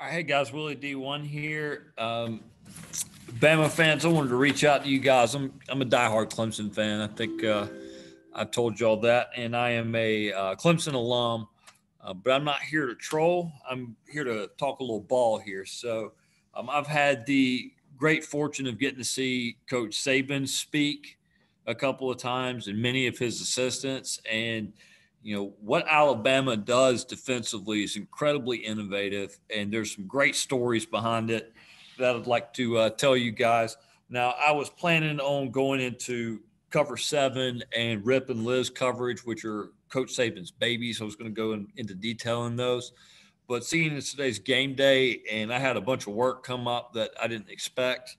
All right, hey guys, Willie D1 here. Um, Bama fans, I wanted to reach out to you guys. I'm I'm a diehard Clemson fan. I think uh, I've told y'all that, and I am a uh, Clemson alum. Uh, but I'm not here to troll. I'm here to talk a little ball here. So um, I've had the great fortune of getting to see Coach Saban speak a couple of times, and many of his assistants, and you know what Alabama does defensively is incredibly innovative, and there's some great stories behind it that I'd like to uh, tell you guys. Now, I was planning on going into cover seven and Rip and Liz coverage, which are Coach Saban's babies. I was going to go in, into detail in those, but seeing it's today's game day, and I had a bunch of work come up that I didn't expect.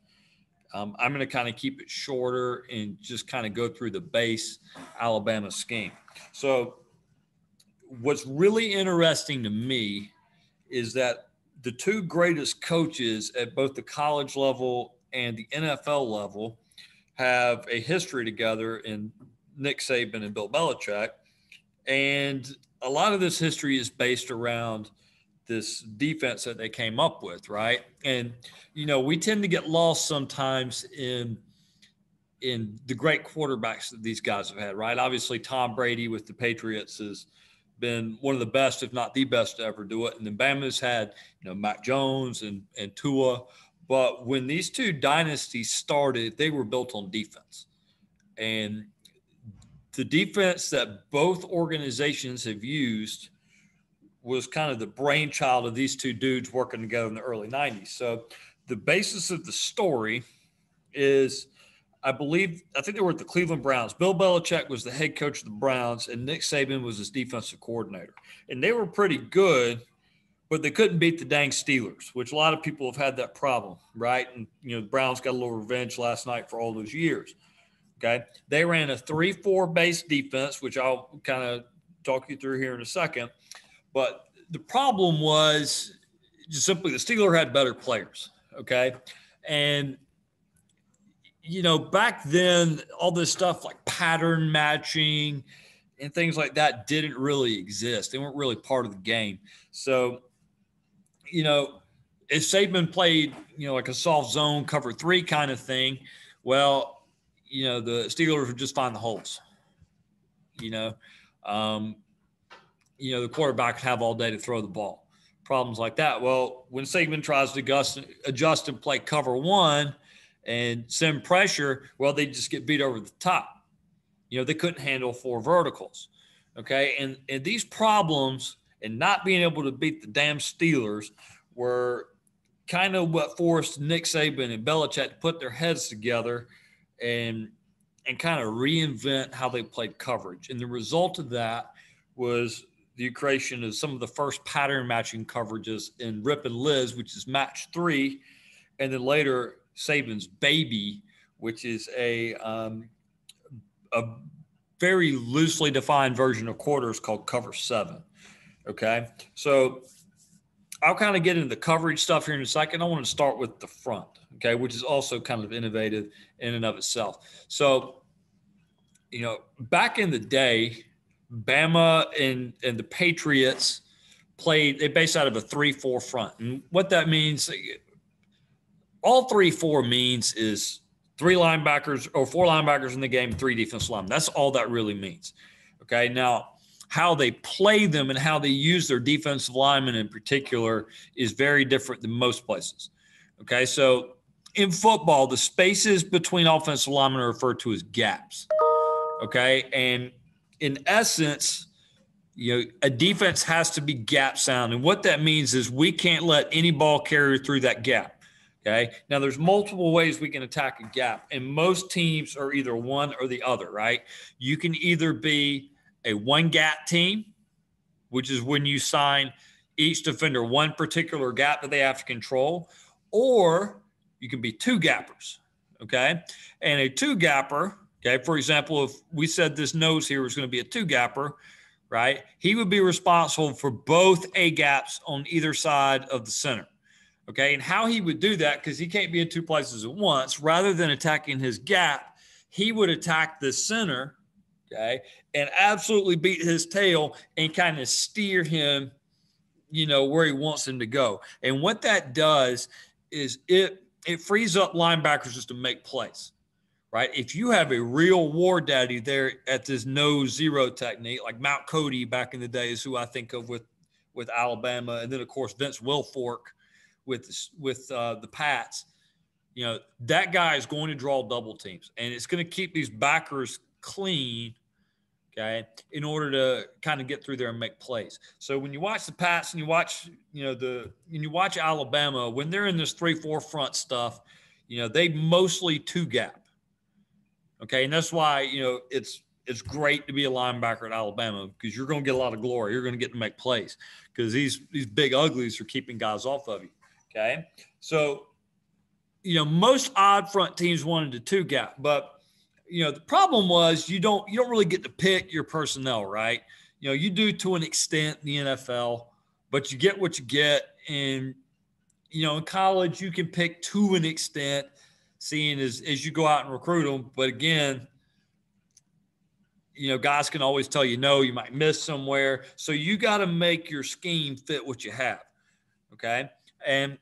Um, I'm going to kind of keep it shorter and just kind of go through the base Alabama scheme. So what's really interesting to me is that the two greatest coaches at both the college level and the NFL level have a history together in Nick Saban and Bill Belichick. And a lot of this history is based around this defense that they came up with, right? And you know, we tend to get lost sometimes in in the great quarterbacks that these guys have had, right? Obviously, Tom Brady with the Patriots is – been one of the best, if not the best, to ever do it. And then Bama's had, you know, Mac Jones and and Tua. But when these two dynasties started, they were built on defense. And the defense that both organizations have used was kind of the brainchild of these two dudes working together in the early 90s. So the basis of the story is – I believe, I think they were at the Cleveland Browns. Bill Belichick was the head coach of the Browns, and Nick Saban was his defensive coordinator. And they were pretty good, but they couldn't beat the dang Steelers, which a lot of people have had that problem, right? And, you know, the Browns got a little revenge last night for all those years. Okay. They ran a 3 4 base defense, which I'll kind of talk you through here in a second. But the problem was just simply the Steelers had better players. Okay. And you know, back then, all this stuff like pattern matching and things like that didn't really exist. They weren't really part of the game. So, you know, if Saban played, you know, like a soft zone cover three kind of thing, well, you know, the Steelers would just find the holes. You know, um, you know, the quarterback would have all day to throw the ball. Problems like that. Well, when Saban tries to adjust, adjust and play cover one – and send pressure, well, they just get beat over the top. You know, they couldn't handle four verticals. Okay. And, and these problems and not being able to beat the damn Steelers were kind of what forced Nick Saban and Belichick to put their heads together and and kind of reinvent how they played coverage. And the result of that was the creation of some of the first pattern matching coverages in Rip and Liz, which is match three, and then later Saban's baby, which is a um, a very loosely defined version of quarters called cover seven. Okay, so I'll kind of get into the coverage stuff here in a second. I want to start with the front, okay, which is also kind of innovative in and of itself. So, you know, back in the day, Bama and and the Patriots played. They based out of a three-four front, and what that means all three four means is three linebackers or four linebackers in the game, three defensive linemen. That's all that really means. Okay. Now, how they play them and how they use their defensive linemen in particular is very different than most places. Okay. So in football, the spaces between offensive linemen are referred to as gaps. Okay. And in essence, you know, a defense has to be gap sound. And what that means is we can't let any ball carrier through that gap. Okay. Now there's multiple ways we can attack a gap, and most teams are either one or the other, right? You can either be a one gap team, which is when you sign each defender one particular gap that they have to control, or you can be two gappers. Okay. And a two gapper, okay, for example, if we said this nose here was going to be a two gapper, right? He would be responsible for both A gaps on either side of the center. Okay. And how he would do that, because he can't be in two places at once, rather than attacking his gap, he would attack the center. Okay. And absolutely beat his tail and kind of steer him you know, where he wants him to go. And what that does is it it frees up linebackers just to make plays. Right. If you have a real war daddy there at this no zero technique, like Mount Cody back in the days, who I think of with with Alabama, and then of course Vince Wilfork with with uh, the Pats. You know that guy is going to draw double teams, and it's going to keep these backers clean okay, in order to kind of get through there and make plays. So when you watch the Pats and you watch, you know, the and you watch Alabama when they're in this three four front stuff, you know, they mostly two gap. Okay, and that's why you know it's it's great to be a linebacker at Alabama because you're going to get a lot of glory. You're going to get to make plays because these these big uglies are keeping guys off of you. Okay, so you know most odd front teams wanted to two gap, but you know the problem was you don't you don't really get to pick your personnel right? You know you do to an extent in the nfl but you get what you get and you know in college you can pick to an extent seeing as as you go out and recruit them but again you know guys can always tell you no you might miss somewhere. So you got to make your scheme fit what you have okay and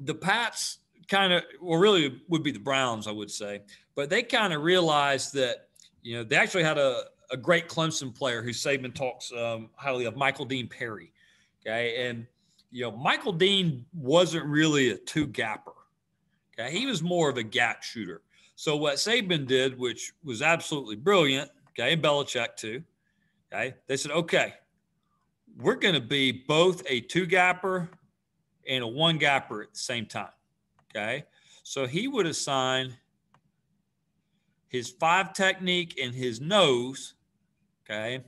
the pats kind of well really would be the browns i would say but they kind of realized that, you know, they actually had a, a great Clemson player who Saban talks um, highly of, Michael Dean Perry. Okay. And, you know, Michael Dean wasn't really a two gapper. Okay. He was more of a gap shooter. So what Saban did, which was absolutely brilliant, okay, and Belichick too, okay, they said, okay, we're going to be both a two gapper and a one gapper at the same time. Okay. So he would assign his five technique and his nose, okay,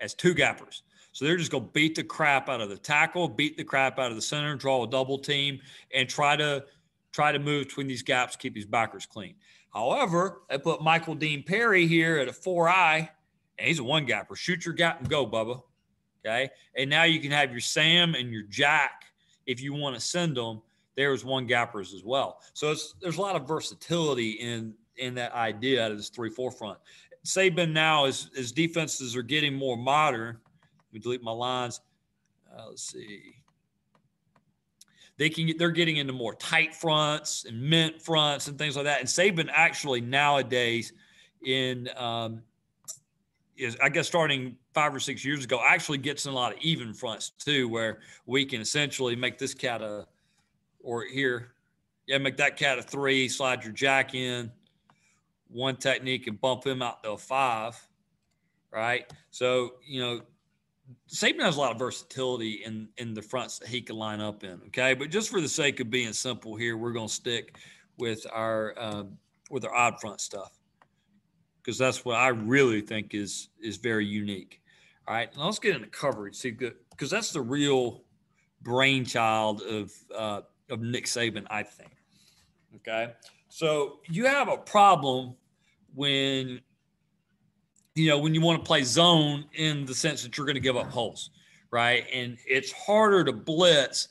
as two gappers. So they're just going to beat the crap out of the tackle, beat the crap out of the center, draw a double team, and try to try to move between these gaps, keep these backers clean. However, they put Michael Dean Perry here at a four eye, and he's a one gapper. Shoot your gap and go, Bubba. Okay. And now you can have your Sam and your Jack if you want to send them. There's one gappers as well. So there's a lot of versatility in in that idea out of this three four front. Saban now, as, as defenses are getting more modern, let me delete my lines. Uh, let's see. They can they're getting into more tight fronts and mint fronts and things like that. And Saban actually nowadays in um, is I guess starting five or six years ago actually gets in a lot of even fronts too, where we can essentially make this cat a or here, yeah, make that cat a three, slide your jack in, one technique and bump him out to a five, right? So, you know, Saban has a lot of versatility in in the fronts that he can line up in. Okay, but just for the sake of being simple here, we're going to stick with our um, with our odd front stuff because that's what I really think is is very unique. All right, now let's get into coverage. See, because that's the real brainchild of uh, of Nick Saban, I think. Okay, so you have a problem when you know when you want to play zone in the sense that you're going to give up holes, right? And it's harder to blitz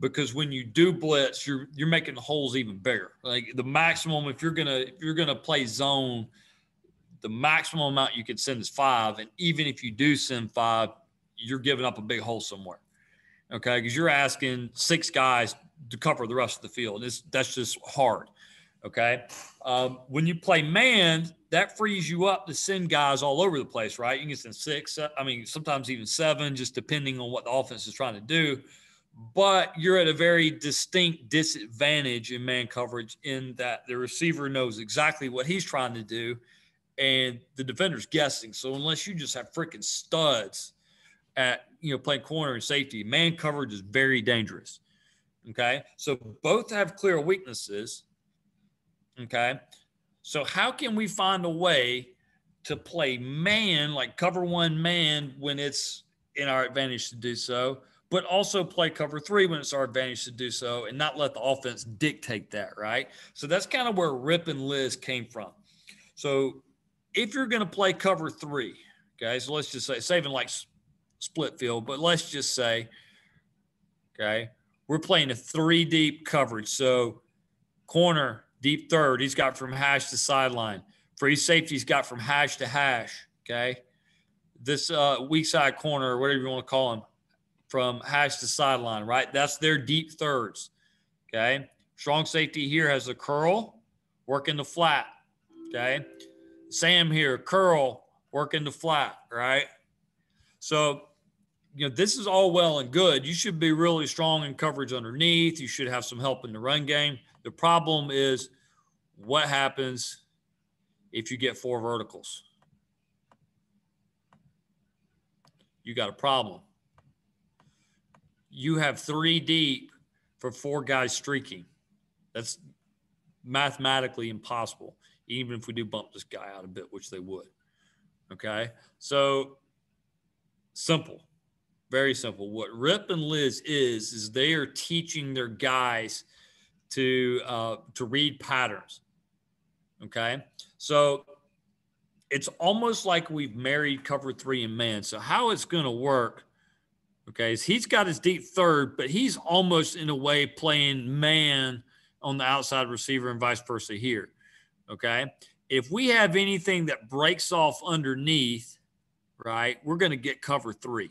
because when you do blitz, you're you're making the holes even bigger. Like the maximum if you're gonna if you're gonna play zone, the maximum amount you can send is five, and even if you do send five, you're giving up a big hole somewhere. Okay, because you're asking six guys to cover the rest of the field. It's, that's just hard. Okay. Um, when you play man, that frees you up to send guys all over the place, right? You can send six, I mean, sometimes even seven, just depending on what the offense is trying to do. But you're at a very distinct disadvantage in man coverage in that the receiver knows exactly what he's trying to do and the defender's guessing. So unless you just have freaking studs at, you know, playing corner and safety, man coverage is very dangerous. Okay. So both have clear weaknesses Okay. So, how can we find a way to play man, like cover one man when it's in our advantage to do so, but also play cover three when it's our advantage to do so and not let the offense dictate that, right? So, that's kind of where Rip and Liz came from. So, if you're going to play cover three, okay, so let's just say, saving like split field, but let's just say, okay, we're playing a three deep coverage. So, corner, Deep third, he's got from hash to sideline. Free safety, he's got from hash to hash. Okay. This uh, weak side corner, or whatever you want to call him, from hash to sideline, right? That's their deep thirds. Okay. Strong safety here has a curl, working the flat. Okay. Sam here, curl, working the flat, right? So, you know, this is all well and good. You should be really strong in coverage underneath. You should have some help in the run game. The problem is what happens if you get four verticals? You got a problem. You have three deep for four guys streaking. That's mathematically impossible, even if we do bump this guy out a bit, which they would. Okay. So simple, very simple. What Rip and Liz is, is they are teaching their guys to uh, to read patterns. Okay. So it's almost like we've married cover three and man. So how it's going to work Okay, is he's got his deep third, but he's almost in a way playing man on the outside receiver and vice versa here. Okay, if we have anything that breaks off underneath, right, we're going to get cover three.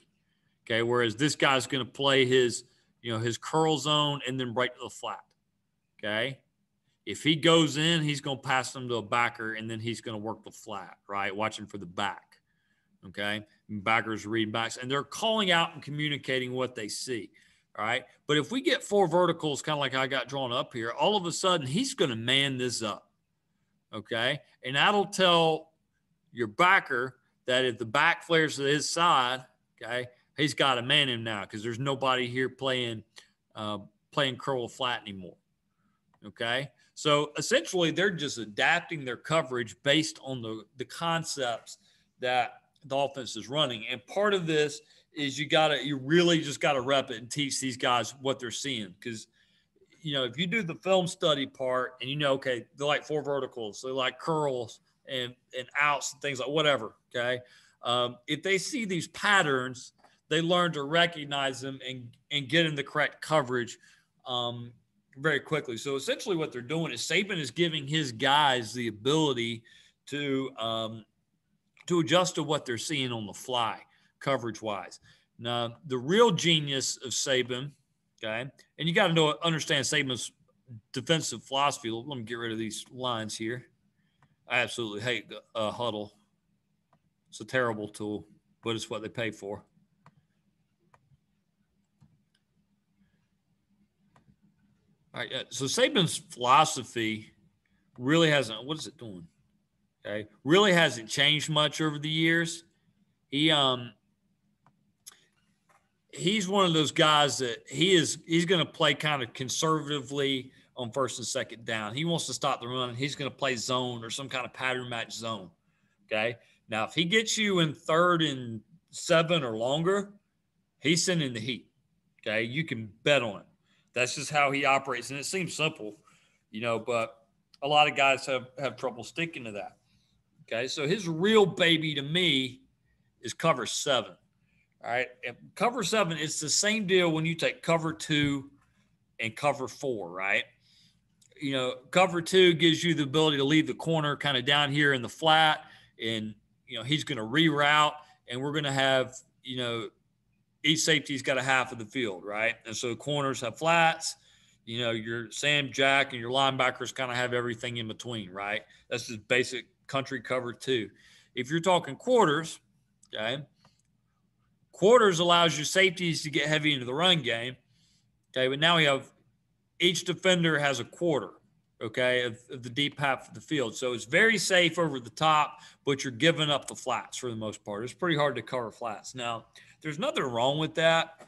Okay, whereas this guy's going to play his, you know, his curl zone and then break to the flat. Okay, if he goes in, he's going to pass them to a backer and then he's going to work the flat, right, watching for the back. Okay. backers read backs and they're calling out and communicating what they see. All right. But if we get four verticals, kind of like I got drawn up here, all of a sudden he's going to man this up. Okay. And that'll tell your backer that if the back flares to his side, okay, he's got to man him now because there's nobody here playing uh, playing curl flat anymore. Okay. So essentially, they're just adapting their coverage based on the, the concepts that the offense is running. And part of this is you got to, you really just got to rep it and teach these guys what they're seeing. Because, you know, if you do the film study part and you know, okay, they're like four verticals, they like curls and, and outs and things like whatever. Okay. Um, if they see these patterns, they learn to recognize them and, and get in the correct coverage um, very quickly. So essentially, what they're doing is Saban is giving his guys the ability to um, to adjust to what they're seeing on the fly, coverage wise. Now, the real genius of Saban, okay, and you got to know understand Saban's defensive philosophy. Let me get rid of these lines here. I absolutely hate uh, Hudl. It's a terrible tool, but it's what they pay for. All right, so Saban's philosophy really hasn't. What is it doing? Okay. Really hasn't changed much over the years. He um he's one of those guys that he is he's going to play kind of conservatively on first and second down. He wants to stop the run. He's going to play zone or some kind of pattern match zone. Okay. Now, if he gets you in third and seven or longer, he's sending the heat. Okay. You can bet on it. That's just how he operates. And it seems simple, you know, but a lot of guys have, have trouble sticking to that. Okay. So his real baby to me is cover seven. All right. And cover seven, it's the same deal when you take cover two and cover four, right? You know, cover two gives you the ability to leave the corner kind of down here in the flat, and, you know, he's going to reroute, and we're going to have, you know, each safety's got a half of the field, right? And so corners have flats. You know, your Sam Jack and your linebackers kind of have everything in between, right? That's just basic country cover two. If you're talking quarters, okay, quarters allows your safeties to get heavy into the run game. Okay, but now we have each defender has a quarter, okay, of, of, the deep half of the field. So it's very safe over the top, but you're giving up the flats for the most part. It's pretty hard to cover flats. Now, there's nothing wrong with that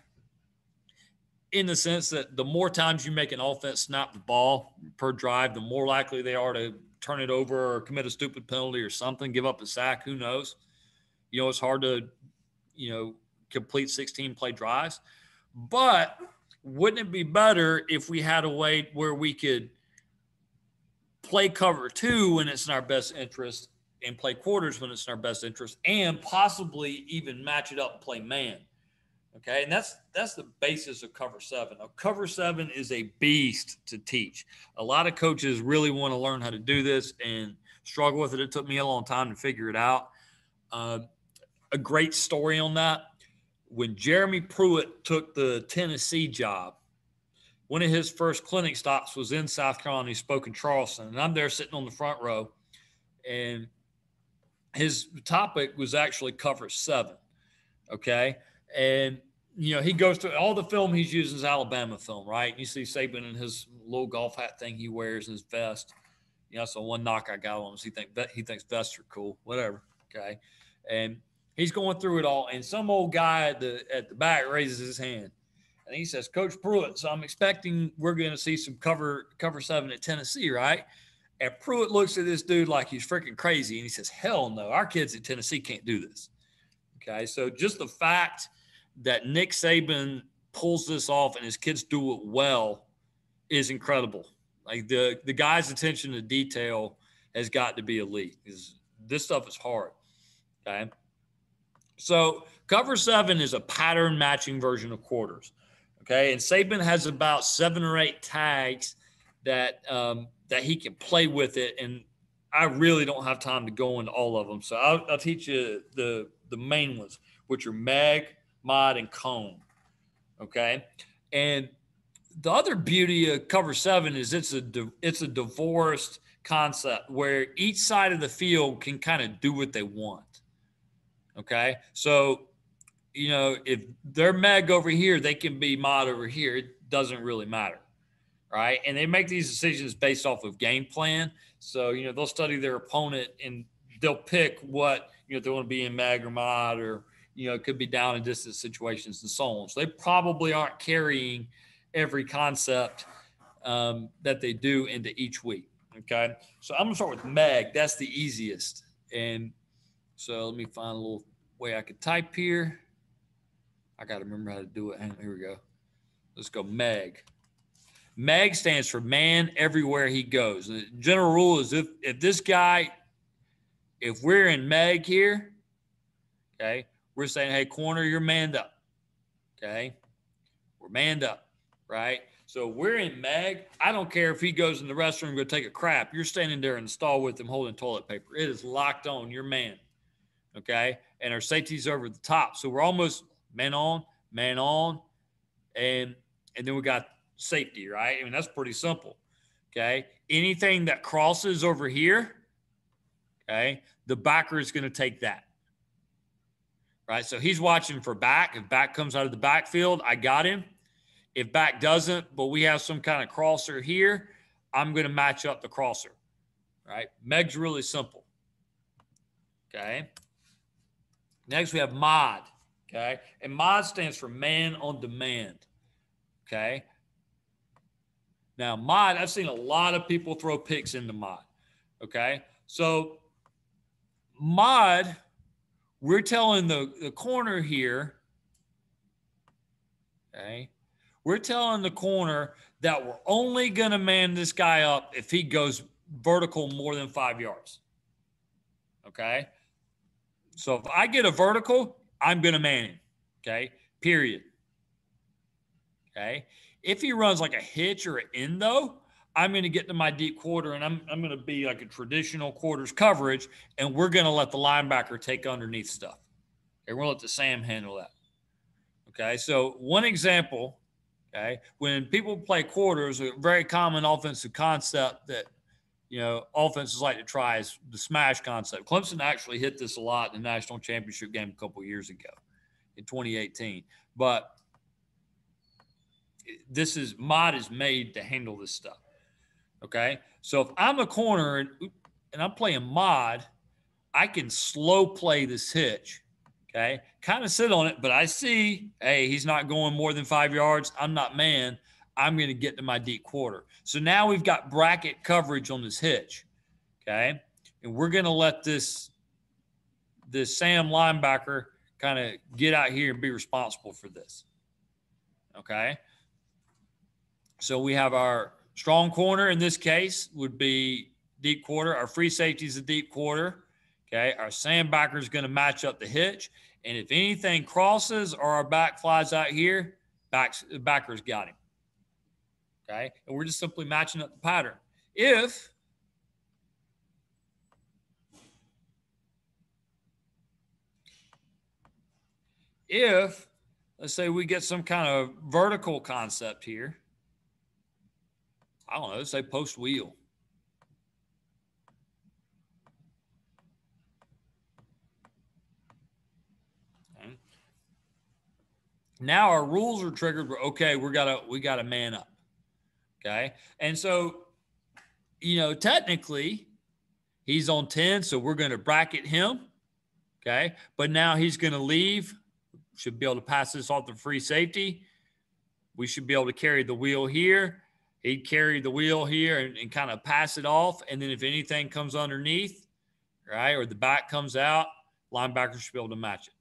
in the sense that the more times you make an offense snap the ball per drive, the more likely they are to turn it over or commit a stupid penalty or something, give up a sack. Who knows? You know, it's hard to, you know, complete 16 play drives. But wouldn't it be better if we had a way where we could play cover two when it's in our best interest and play quarters when it's in our best interest and possibly even match it up and play man? Okay, and that's that's the basis of cover seven. Now, cover seven is a beast to teach. A lot of coaches really want to learn how to do this and struggle with it. It took me a long time to figure it out. Uh, a great story on that. When Jeremy Pruitt took the Tennessee job, one of his first clinic stops was in South Carolina. He spoke in Charleston, and I'm there sitting on the front row, and his topic was actually cover seven. Okay, and you know he goes through all the film he's using is Alabama film, right? You see Saban in his little golf hat thing he wears and his vest. You know, so one knock I got on him is he think he thinks vests are cool, whatever. Okay, and he's going through it all, and some old guy at the at the back raises his hand, and he says, "Coach Pruitt, so I'm expecting we're going to see some cover cover seven at Tennessee, right?" And Pruitt looks at this dude like he's freaking crazy, and he says, "Hell no, our kids at Tennessee can't do this." Okay, so just the fact that Nick Saban pulls this off and his kids do it well is incredible. Like the the guy's attention to detail has got to be elite. This stuff is hard. Okay. So cover seven is a pattern matching version of quarters. Okay. And Saban has about seven or eight tags that um, that he can play with it. And I really don't have time to go into all of them. So I'll, I'll teach you the the main ones, which are Meg, Mod, and Cone. Okay. And the other beauty of cover seven is it's a it's a divorced concept where each side of the field can kind of do what they want. Okay. So, you know, if they're Meg over here, they can be mod over here. It doesn't really matter. Right. And they make these decisions based off of game plan. So, you know, they'll study their opponent and they'll pick what, you know, they want to be in Meg or mod or, you know, it could be down in distance situations and so on. So they probably aren't carrying every concept um, that they do into each week. Okay. So I'm going to start with Meg. That's the easiest. And so let me find a little way I could type here. I got to remember how to do it. Hang, here we go. Let's go Meg. Meg stands for man everywhere he goes. The general rule is if if this guy, if we're in Meg here, okay, we're saying, hey, corner, you're manned up. Okay. We're manned up, right? So we're in Meg. I don't care if he goes in the restroom go take a crap. You're standing there in the stall with him holding toilet paper. It is locked on. You're man okay? And our safety's over the top. So we're almost man on, man on, and and then we got safety, right? I mean, that's pretty simple. Okay. Anything that crosses over here, okay, the backer is going to take that. Right. So he's watching for back. If back comes out of the backfield, I got him. If back doesn't, but we have some kind of crosser here, I'm going to match up the crosser. Right. Meg's really simple. Okay. Next, we have MOD. Okay. And MOD stands for man on demand. Okay. Now, MOD, I've seen a lot of people throw picks into MOD. Okay. So, MOD, we're telling the, the corner here, okay, we're telling the corner that we're only going to man this guy up if he goes vertical more than five yards. Okay. So if I get a vertical, I'm going to man him. Okay. Period. Okay. If he runs like a hitch or an end, though, I'm going to get to my deep quarter and I'm, I'm going to be like a traditional quarters coverage, and we're going to let the linebacker take underneath stuff. Going to let the Sam handle that. Okay. So, one example, okay, when people play quarters, a very common offensive concept that you know, offenses like to try is the smash concept. Clemson actually hit this a lot in the national championship game a couple years ago in 2018. But this is mod is made to handle this stuff. Okay. So if I'm a corner and, and I'm playing mod, I can slow play this hitch. Okay. Kind of sit on it, but I see, hey, he's not going more than five yards. I'm not man. I'm going to get to my deep quarter. So now we've got bracket coverage on this hitch. Okay. And we're going to let this, this Sam linebacker kind of get out here and be responsible for this. Okay. So we have our strong corner in this case would be deep quarter. Our free safety is a deep quarter. Okay. Our Sam backer is going to match up the hitch. And if anything crosses or our back flies out here, backs, backer's got him. Okay. And we're just simply matching up the pattern. If if let's say we get some kind of vertical concept here. I don't know, say post wheel. Now our rules are triggered. Okay. We gotta we gotta man up. Okay, and so you know technically he's on ten, so we're going to bracket him. Okay, but now he's going to leave. Should be able to pass this off to free safety. We should be able to carry the wheel here he'd carry the wheel here and, and kind of pass it off. And then if anything comes underneath, right, or the back comes out, linebacker should be able to match it.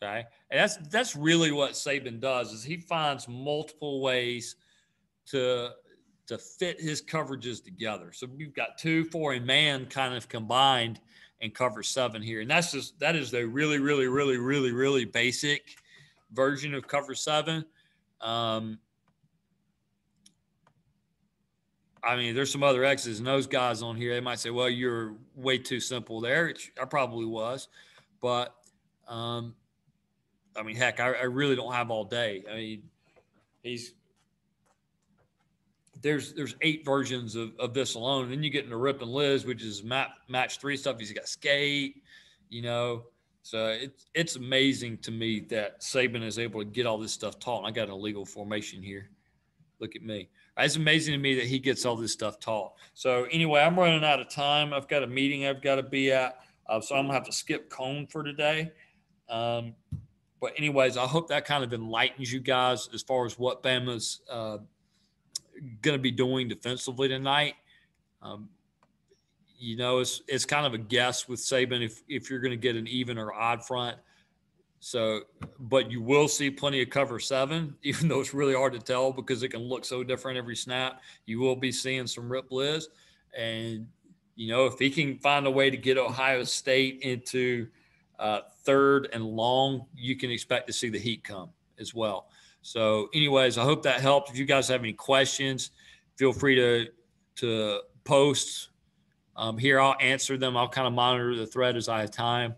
Okay. And that's that's really what Saban does is he finds multiple ways to to fit his coverages together. So we've got two, four, and man kind of combined and cover seven here. And that's just that is a really, really, really, really, really basic version of cover seven. Um, I mean, there's some other X's and those guys on here. They might say, well, you're way too simple there. I probably was. But, um, I mean, heck, I, I really don't have all day. I mean, he's there's there's eight versions of, of this alone. And then you get into Rip and Liz, which is map, match three stuff. He's got skate, you know. So it's it's amazing to me that Saban is able to get all this stuff taught. I got an illegal formation here. Look at me. It's amazing to me that he gets all this stuff taught. So anyway, I'm running out of time. I've got a meeting I've got to be at, uh, so I'm gonna have to skip Cone for today. Um, but anyways, I hope that kind of enlightens you guys as far as what Bama's uh, going to be doing defensively tonight. Um, you know, it's it's kind of a guess with Saban if if you're going to get an even or odd front. So, but you will see plenty of cover seven, even though it's really hard to tell because it can look so different every snap. You will be seeing some rip Liz. And, you know, if he can find a way to get Ohio State into uh, third and long, you can expect to see the heat come as well. So, anyways, I hope that helped. If you guys have any questions, feel free to to post um, here. I'll answer them. I'll kind of monitor the thread as I have time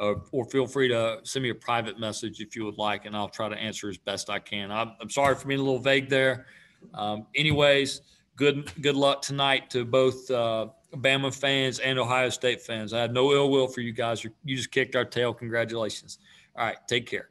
uh, or feel free to send me a private message if you would like, and I'll try to answer as best I can. I'm, I'm sorry for being a little vague there. Um, anyways, good good luck tonight to both uh, Bama fans and Ohio State fans. I have no ill will for you guys. You just kicked our tail. Congratulations. All right, take care.